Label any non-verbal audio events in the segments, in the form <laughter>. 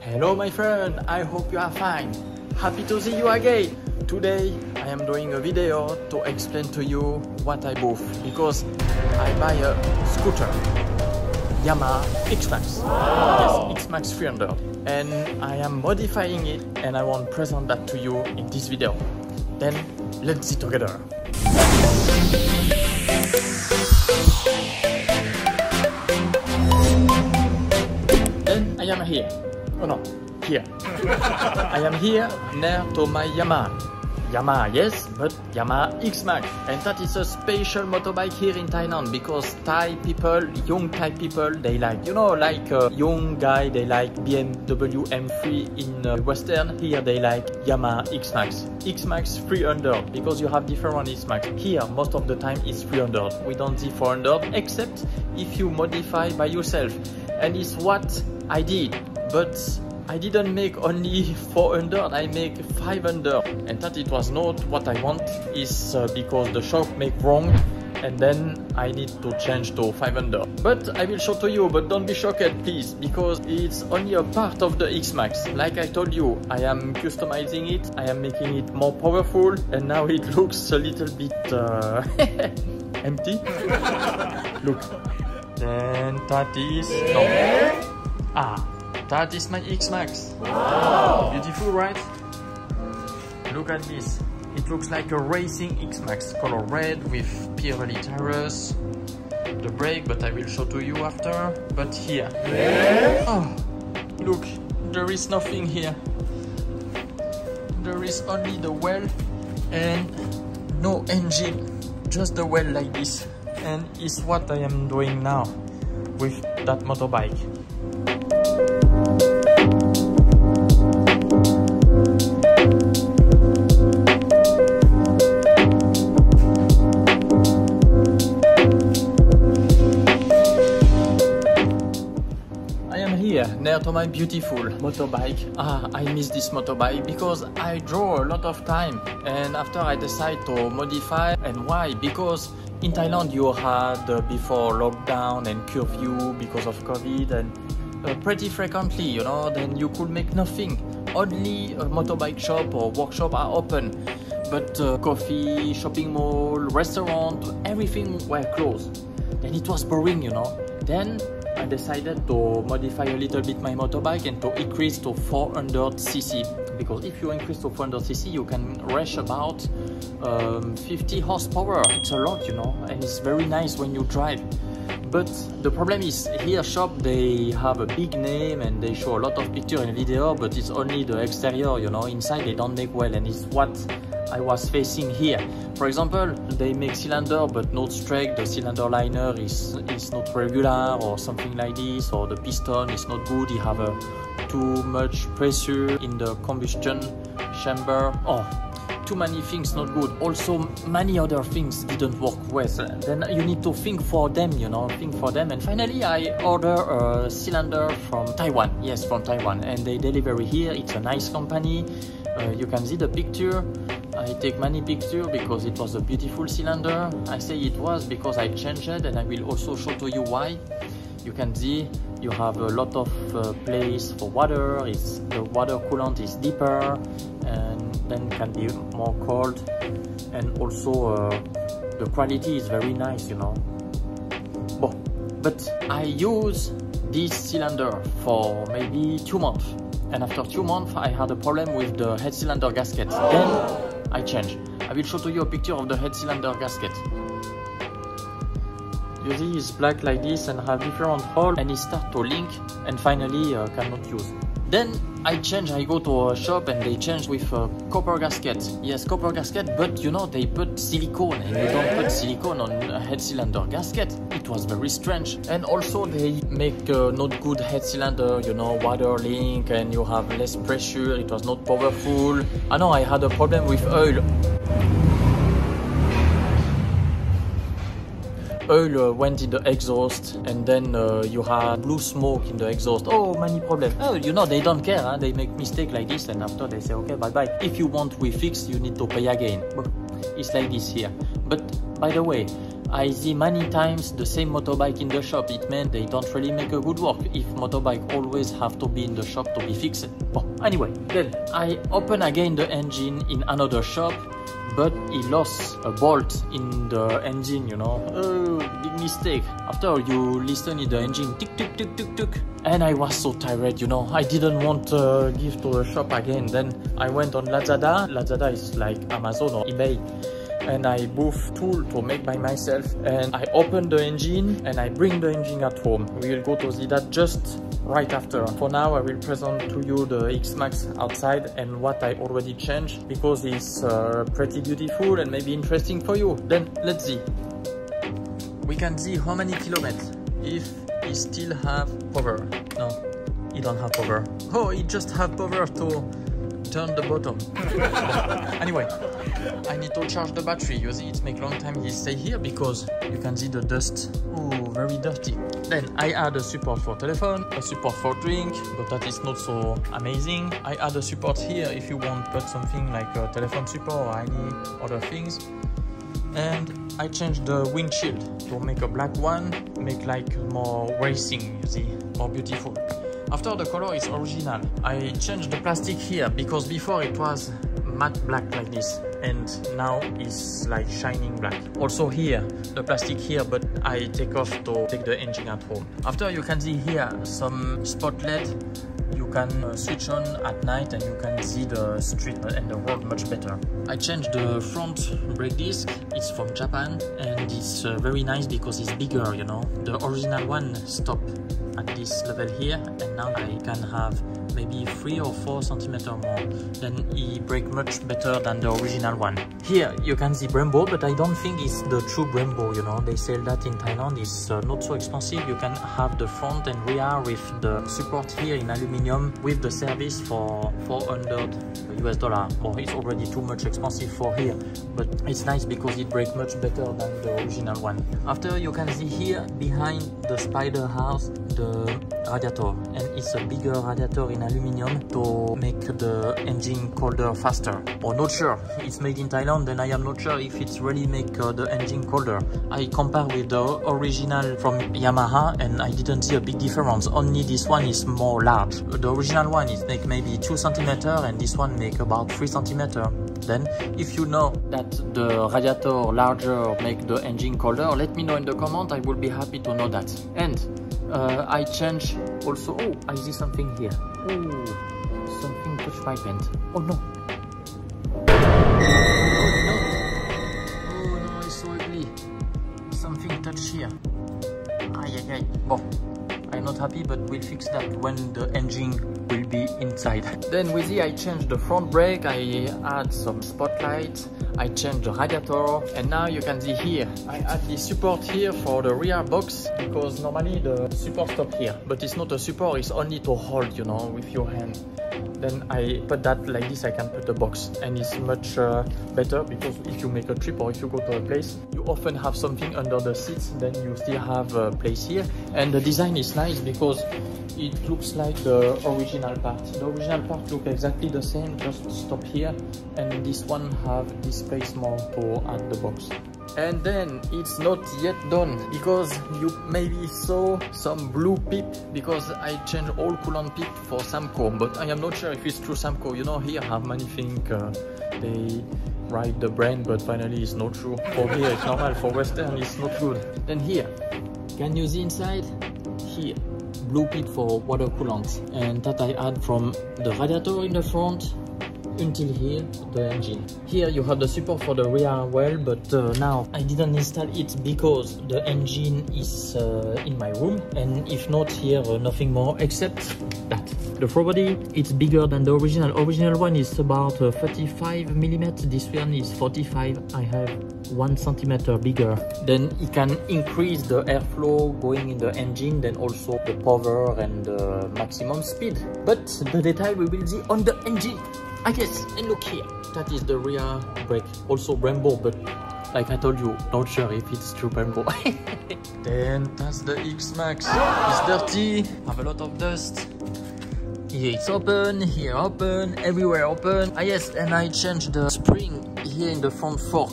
Hello my friend, I hope you are fine. Happy to see you again. Today I am doing a video to explain to you what I bought because I buy a scooter. Yamaha X-Max. Yes, X-Max 300. And I am modifying it and I want present that to you in this video. Then let's see together. Then I am here. Oh no, here. I am here near to my Yamaha. Yamaha, yes, but Yamaha X-Max. And that is a special motorbike here in Thailand because Thai people, young Thai people, they like, you know, like a young guy, they like BMW M3 in uh, Western. Here they like Yamaha X-Max. X-Max 300 because you have different X-Max. Here, most of the time it's 300. We don't see 400 except if you modify by yourself. And it's what I did. But I didn't make only <laughs> 400, I make 500 and that it was not what I want is uh, because the shop make wrong and then I need to change to 500. But I will show to you, but don't be shocked please, because it's only a part of the X-Max. Like I told you, I am customizing it, I am making it more powerful and now it <laughs> looks a little bit uh, <laughs> empty. Look. Then that is... No. Ah, that is my X-Max. Wow. Beautiful, right? Look at this. It looks like a racing X-Max, color red with Pirelli tires. The brake, but I will show to you after. But here. Oh, look, there is nothing here. There is only the well and no engine. Just the well like this. And it's what I am doing now with that motorbike. To my beautiful motorbike. Ah, I miss this motorbike because I draw a lot of time and after I decide to modify and why? Because in Thailand you had uh, before lockdown and curfew because of COVID and uh, pretty frequently, you know, then you could make nothing. Only a motorbike shop or workshop are open but uh, coffee, shopping mall, restaurant, everything were closed. Then it was boring, you know. Then I decided to modify a little bit my motorbike and to increase to 400cc because if you increase to 400cc you can rush about um, 50 horsepower. It's a lot you know and it's very nice when you drive. But the problem is here shop they have a big name and they show a lot of picture and video but it's only the exterior you know. Inside they don't make well and it's what I was facing here. For example, they make cylinder but not straight, the cylinder liner is, is not regular or something like this, or the piston is not good, you have a, too much pressure in the combustion chamber. Oh, too many things not good. Also, many other things didn't work well. Then you need to think for them, you know, think for them. And finally, I order a cylinder from Taiwan. Yes, from Taiwan. And they deliver here. It's a nice company. Uh, you can see the picture. I take many pictures because it was a beautiful cylinder. I say it was because I changed it and I will also show to you why. You can see you have a lot of uh, place for water, it's, the water coolant is deeper and then can be more cold and also uh, the quality is very nice, you know. But I use this cylinder for maybe two months and after two months I had a problem with the head cylinder gasket. Then I change. I will show to you a picture of the head cylinder gasket. You see it's black like this and have different hole and it start to link and finally uh, cannot use. Then I change, I go to a shop and they change with a copper gasket. Yes, copper gasket, but you know, they put silicone and you don't put silicone on a head cylinder gasket. It was very strange. And also they make uh, not good head cylinder, you know, water link and you have less pressure. It was not powerful. I know I had a problem with oil. Oil went in the exhaust and then uh, you had blue smoke in the exhaust. Oh, many problems. Oh, you know, they don't care. Huh? They make mistake like this and after they say, okay, bye-bye. If you want we fix, you need to pay again. It's like this here. But by the way, I see many times the same motorbike in the shop. It meant they don't really make a good work if motorbike always have to be in the shop to be fixed. Well, anyway, then I open again the engine in another shop but he lost a bolt in the engine, you know. Oh, big mistake. After you listen in the engine, tick, tick, tick, tick, tick. And I was so tired, you know. I didn't want to give to the shop again. Then I went on Lazada. Lazada is like Amazon or eBay and I booth tool to make by myself and I open the engine and I bring the engine at home. We will go to see that just right after. For now I will present to you the X-Max outside and what I already changed because it's uh, pretty beautiful and maybe interesting for you. Then let's see. We can see how many kilometers if he still have power. No, he don't have power. Oh, he just have power to turn the bottom. <laughs> anyway, I need to charge the battery. You see, it make long time he stay here because you can see the dust. Oh, very dirty. Then I add a support for telephone, a support for drink, but that is not so amazing. I add a support here if you want put something like a telephone support or any other things. And I change the windshield to make a black one, make like more racing, you see, more beautiful. After the color is original, I changed the plastic here because before it was matte black like this and now it's like shining black. Also here, the plastic here, but I take off to take the engine at home. After you can see here some spotlight you can uh, switch on at night and you can see the street and the road much better. I changed the front brake disc, it's from Japan and it's uh, very nice because it's bigger, you know. The original one stop at this level here and now I can have maybe 3 or 4 centimeter more then it brake much better than the original one. Here you can see Brembo but I don't think it's the true Brembo you know. They sell that in Thailand. It's uh, not so expensive. You can have the front and rear with the support here in aluminium with the service for 400 US dollar. Well it's already too much expensive for here but it's nice because it brakes much better than the original one. After you can see here behind the spider house the radiator. And it's a bigger radiator in aluminium to make the engine colder faster. Or not sure. It's made in Thailand and I am not sure if it's really make uh, the engine colder. I compare with the original from Yamaha and I didn't see a big difference. Only this one is more large. The original one is make maybe 2 centimeter and this one make about 3 centimeter. Then if you know that the radiator larger make the engine colder let me know in the comment. I will be happy to know that. And uh, I change also. Oh I see something here. Oh something touch my pen oh no happy but we'll fix that when the engine will be inside. Then with it I changed the front brake, I add some spotlight, I changed the radiator and now you can see here I add the support here for the rear box because normally the support stop here but it's not a support, it's only to hold you know with your hand then I put that like this I can put a box and it's much uh, better because if you make a trip or if you go to a place you often have something under the seats then you still have a place here. And the design is nice because it looks like the original part. The original part look exactly the same just stop here. And this one have this space more to add the box and then it's not yet done because you maybe saw some blue pip because I changed all coolant pip for Samco but I am not sure if it's true Samco. You know here have many things uh, they write the brand but finally it's not true. For here it's normal. For western it's not good. Then here can you see inside? Here blue pip for water coolant. And that I add from the radiator in the front until here the engine. Here you have the support for the rear well but uh, now i didn't install it because the engine is uh, in my room. And if not here uh, nothing more except that the front body it's bigger than the original. Original one is about uh, 35 millimeters. This one is 45 i have one centimeter bigger. Then it can increase the airflow going in the engine then also the power and the maximum speed. But the detail we will see on the engine. I guess, and look here, that is the rear brake, also Brembo, but like I told you, not sure if it's true Brembo. <laughs> then that's the X-Max. It's dirty, have a lot of dust. It's open, here open, everywhere open. Ah yes, and I changed the spring here in the front fork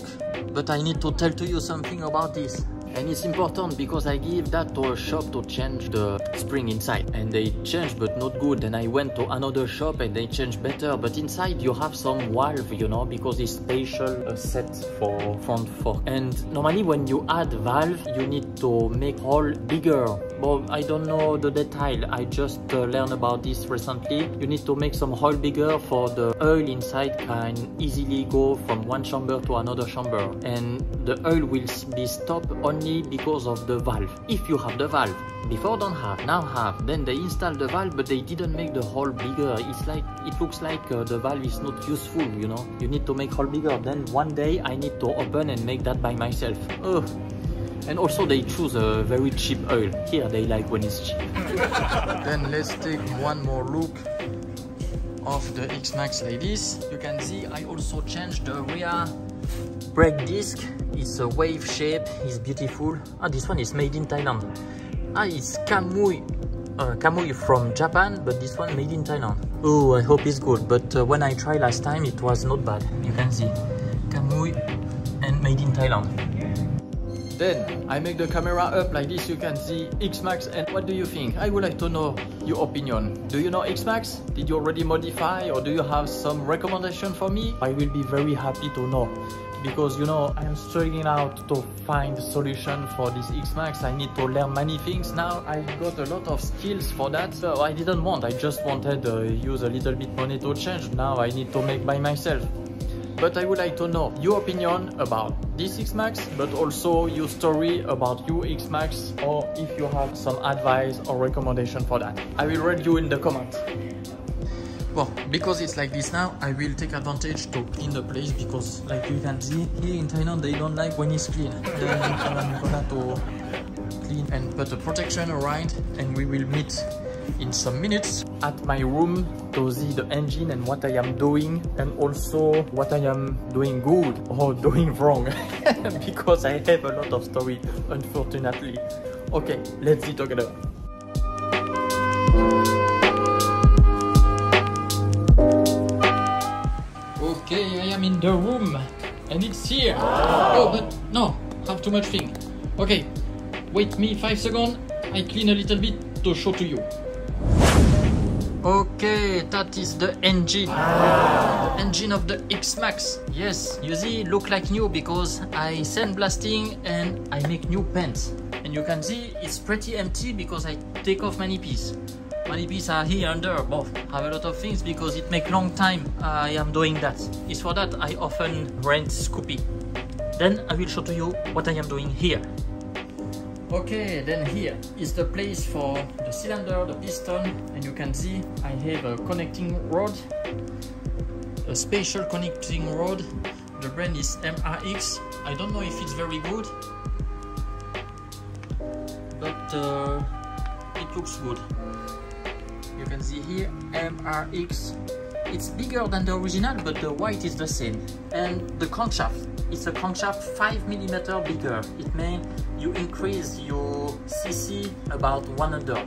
but I need to tell to you something about this and it's important because I give that to a shop to change the spring inside. And they changed but not good. And I went to another shop and they changed better. But inside you have some valve you know because it's special uh, set for front fork. And normally when you add valve you need to make hole bigger. But I don't know the detail. I just uh, learned about this recently. You need to make some hole bigger for the oil inside can easily go from one chamber to another chamber. And the oil will be stopped only only because of the valve. If you have the valve, before don't have, now have, then they install the valve but they didn't make the hole bigger. It's like, it looks like uh, the valve is not useful, you know. You need to make hole bigger. Then one day I need to open and make that by myself. Oh. And also they choose a very cheap oil. Here they like when it's cheap. <laughs> then let's take one more look of the X-Max this. You can see I also changed the rear brake disc it's a wave shape it's beautiful. Ah this one is made in thailand. Ah it's kamui uh, kamui from japan but this one made in thailand. Oh i hope it's good but uh, when i tried last time it was not bad. You can see. Kamui and made in thailand then I make the camera up like this, you can see X-Max and what do you think? I would like to know your opinion. Do you know X-Max? Did you already modify or do you have some recommendation for me? I will be very happy to know because you know I am struggling out to find solution for this X-Max. I need to learn many things now. I got a lot of skills for that. So I didn't want, I just wanted to use a little bit money to change. Now I need to make by myself. But I would like to know your opinion about this X-Max, but also your story about your X-Max or if you have some advice or recommendation for that. I will read you in the comments. Well, because it's like this now, I will take advantage to clean the place because like you can see here in Thailand, they don't like when it's clean. Then I'm gonna to clean and put a protection around and we will meet in some minutes at my room to see the engine and what I am doing and also what I am doing good or doing wrong <laughs> because I have a lot of story unfortunately. Okay, let's see together. Okay, I am in the room and it's here. Oh, but no, have too much thing. Okay, wait me five seconds. I clean a little bit to show to you. Okay, that is the engine. The engine of the X-Max. Yes, you see, look like new because I sandblasting and I make new paints. And you can see it's pretty empty because I take off many pieces. Many pieces are here under, both have a lot of things because it make long time I am doing that. It's for that I often rent Scoopy. Then I will show to you what I am doing here. Okay, then here is the place for the cylinder, the piston, and you can see I have a connecting rod, a special connecting rod. The brand is MRX. I don't know if it's very good, but uh, it looks good you can see here MRX it's bigger than the original but the white is the same and the crankshaft it's a crankshaft 5 millimeter bigger it means you increase your cc about 100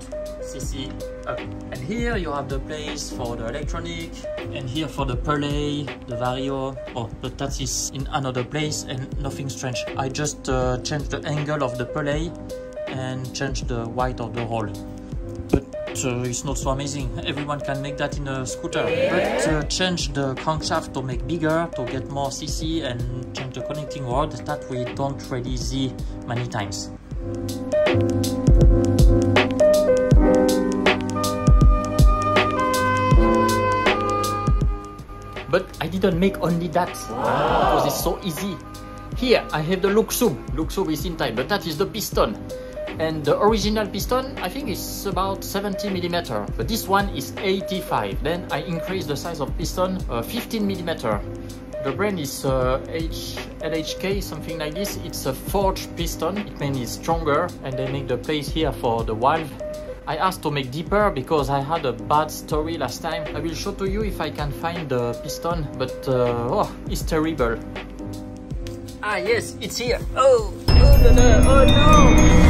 cc up and here you have the place for the electronic and here for the pulley the vario oh but that is in another place and nothing strange. I just uh, changed the angle of the pulley and changed the white of the hole uh, it's not so amazing. Everyone can make that in a scooter. But uh, change the crankshaft to make bigger, to get more CC and change the connecting rod that we don't really see many times. But I didn't make only that wow. because it's so easy. Here I have the Luxum. Luxum is in time, but that is the piston and the original piston I think is about 70 millimeter but this one is 85 then I increase the size of piston uh, 15 millimeter. The brand is uh, H LHK something like this. It's a forged piston. It means it's stronger and they make the place here for the valve. I asked to make deeper because I had a bad story last time. I will show to you if I can find the piston but uh, oh it's terrible. Ah yes it's here. Oh oh no no oh no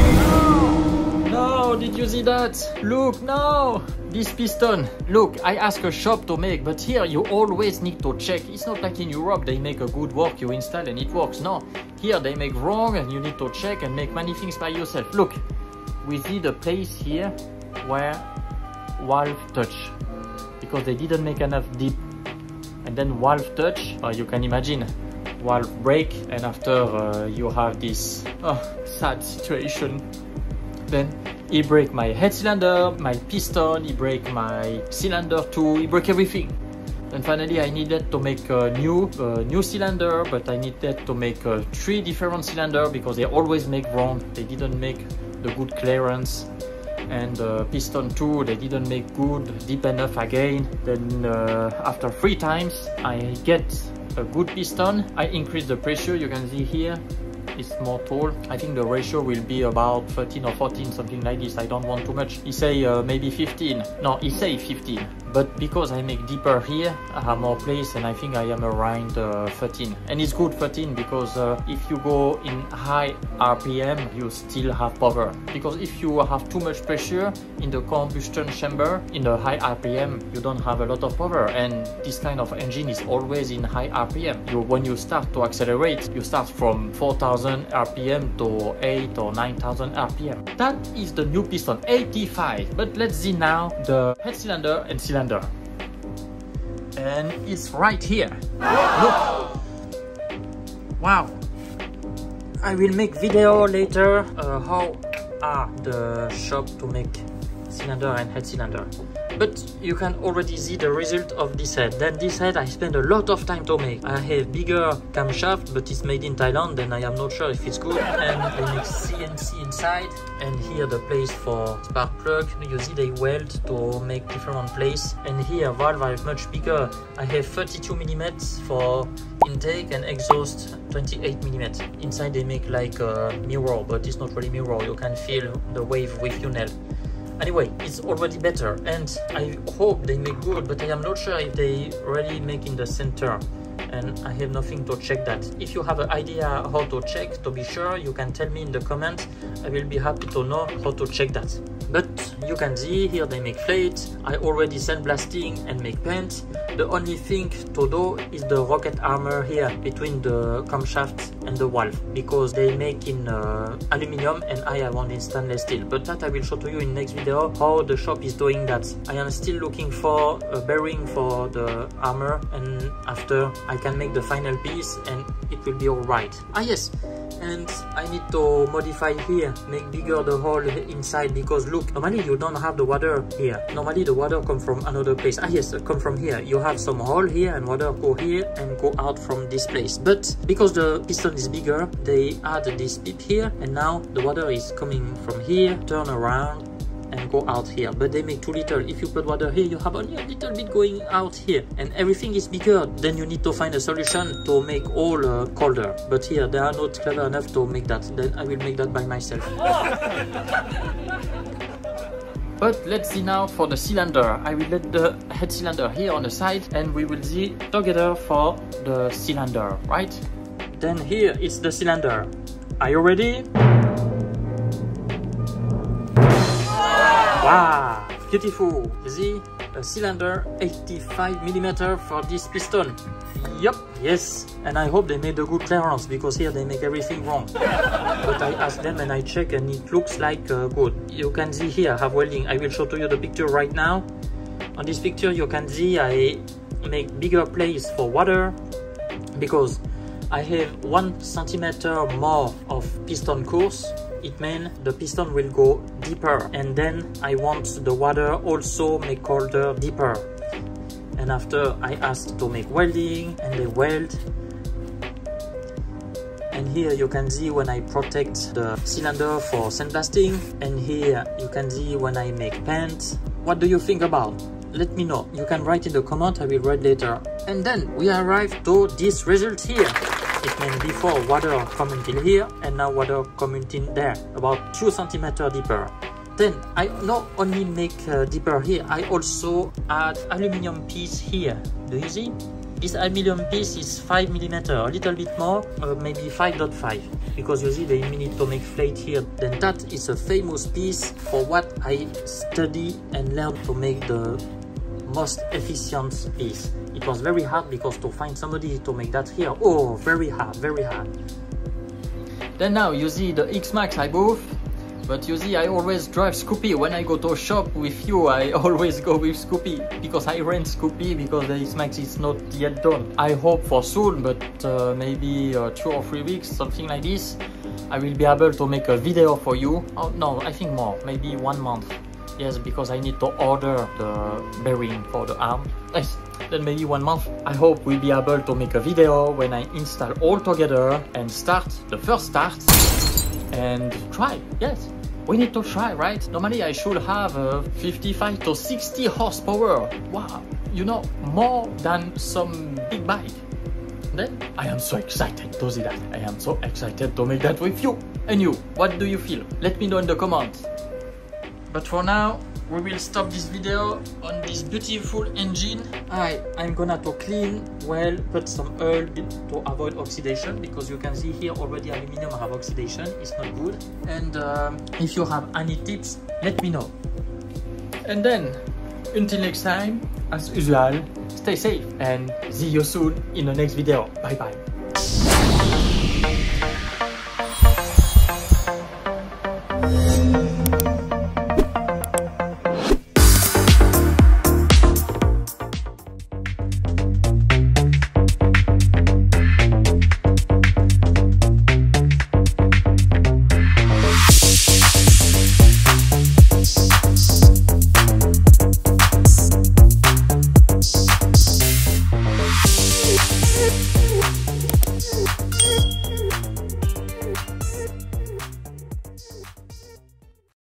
No, did you see that? Look, no! This piston, look, I ask a shop to make, but here you always need to check. It's not like in Europe, they make a good work, you install and it works. No, here they make wrong and you need to check and make many things by yourself. Look, we see the place here where valve touch, because they didn't make enough deep. And then valve touch, uh, you can imagine, valve break, and after uh, you have this oh, sad situation. Then he break my head cylinder, my piston, he break my cylinder too, he break everything. And finally I needed to make a new uh, new cylinder, but I needed to make uh, three different cylinder because they always make wrong. They didn't make the good clearance. And the piston too, they didn't make good, deep enough again. Then uh, after three times, I get a good piston. I increase the pressure, you can see here, is more tall. I think the ratio will be about 13 or 14, something like this. I don't want too much. He say uh, maybe 15. No, he say 15. But because I make deeper here, I have more place and I think I am around uh, 13. And it's good 13 because uh, if you go in high RPM, you still have power. Because if you have too much pressure in the combustion chamber, in the high RPM, you don't have a lot of power. And this kind of engine is always in high RPM. You, when you start to accelerate, you start from 4000 RPM to 8 or 9000 RPM. That is the new piston, 85. But let's see now the head cylinder and cylinder cylinder. And it's right here. Look. Wow. I will make video later uh, how are the shop to make cylinder and head cylinder but you can already see the result of this head then this head i spent a lot of time to make. I have bigger camshaft but it's made in thailand and i am not sure if it's good. And I make cnc inside and here the place for spark plug. You see they weld to make different place. And here valve are much bigger. I have 32 millimeters for intake and exhaust 28 millimeters. Inside they make like a mirror but it's not really mirror. You can feel the wave with your nail Anyway, it's already better and I hope they make good, but I am not sure if they really make in the center and I have nothing to check that. If you have an idea how to check, to be sure, you can tell me in the comments. I will be happy to know how to check that. But you can see here they make plates. I already sandblasting and make paint. The only thing to do is the rocker armor here between the camshaft and the valve because they make in uh, aluminium and I want in stainless steel. But that I will show to you in next video how the shop is doing that. I am still looking for a bearing for the armor and after I can make the final piece and it will be alright. Ah yes, and I need to modify here, make bigger the hole inside because look, normally you don't have the water here. Normally the water come from another place. Ah yes, come from here. You have some hole here and water go here and go out from this place. But because the piston is bigger, they add this bit here and now the water is coming from here, turn around and go out here but they make too little if you put water here you have only a little bit going out here and everything is bigger then you need to find a solution to make all uh, colder but here they are not clever enough to make that then i will make that by myself <laughs> But let's see now for the cylinder. I will let the head cylinder here on the side and we will see together for the cylinder, right? Then here is the cylinder. Are you ready? Wow, beautiful. See, a cylinder 85 millimeter for this piston. Yup, yes, and I hope they made a good clearance because here they make everything wrong. <laughs> but I asked them and I check and it looks like uh, good. You can see here, I have welding. I will show to you the picture right now. On this picture, you can see I make bigger place for water because I have one centimeter more of piston course it means the piston will go deeper and then I want the water also make colder deeper. And after I asked to make welding and they weld. And here you can see when I protect the cylinder for sandblasting and here you can see when I make paint. What do you think about? Let me know. You can write in the comment I will read later. And then we arrive to this result here it means before water coming in here and now water coming in there. About 2 centimeter deeper. Then I not only make uh, deeper here I also add aluminium piece here. Do you see? This aluminium piece is 5 millimeter, a little bit more, uh, maybe 5.5 because you see they need to make plate here. Then that is a famous piece for what I study and learn to make the most efficient piece. It was very hard because to find somebody to make that here, oh, very hard, very hard. Then now you see the X-Max I bought but you see, I always drive Scoopy. When I go to a shop with you, I <laughs> always go with Scoopy because I rent Scoopy because the X-Max is not yet done. I hope for soon, but uh, maybe uh, two or three weeks, something like this, I will be able to make a video for you. Oh no, I think more, maybe one month. Yes, because I need to order the bearing for the arm. Yes, then maybe one month. I hope we'll be able to make a video when I install all together and start the first start and try, yes we need to try, right? Normally I should have uh, 55 to 60 horsepower. Wow, you know, more than some big bike. Then I am so excited to see that. I am so excited to make that with you. And you, what do you feel? Let me know in the comments. But for now, we will stop this video on this beautiful engine. I, I'm gonna to clean well, put some oil to avoid oxidation because you can see here already aluminum have oxidation, it's not good. And um, if you have any tips, let me know. And then, until next time, as usual, stay safe and see you soon in the next video. Bye bye.